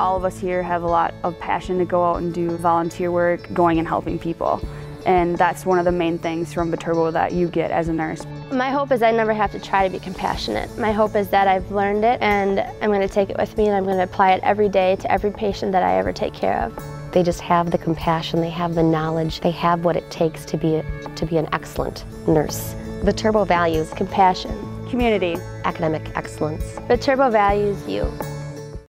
All of us here have a lot of passion to go out and do volunteer work, going and helping people. And that's one of the main things from Viterbo that you get as a nurse. My hope is I never have to try to be compassionate. My hope is that I've learned it and I'm going to take it with me and I'm going to apply it every day to every patient that I ever take care of. They just have the compassion, they have the knowledge, they have what it takes to be, to be an excellent nurse. Viterbo values compassion, community, academic excellence. Viterbo values you.